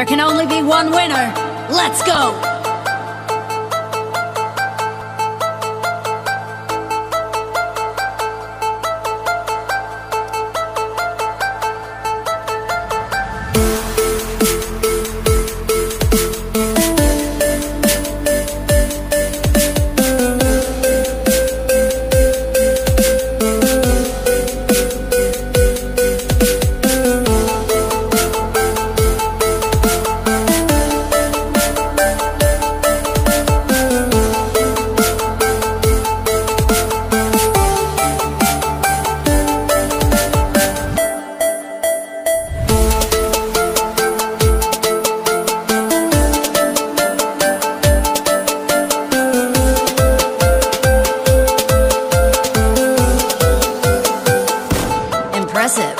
There can only be one winner. Let's go! Aggressive.